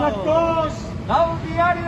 lectors Dá o diário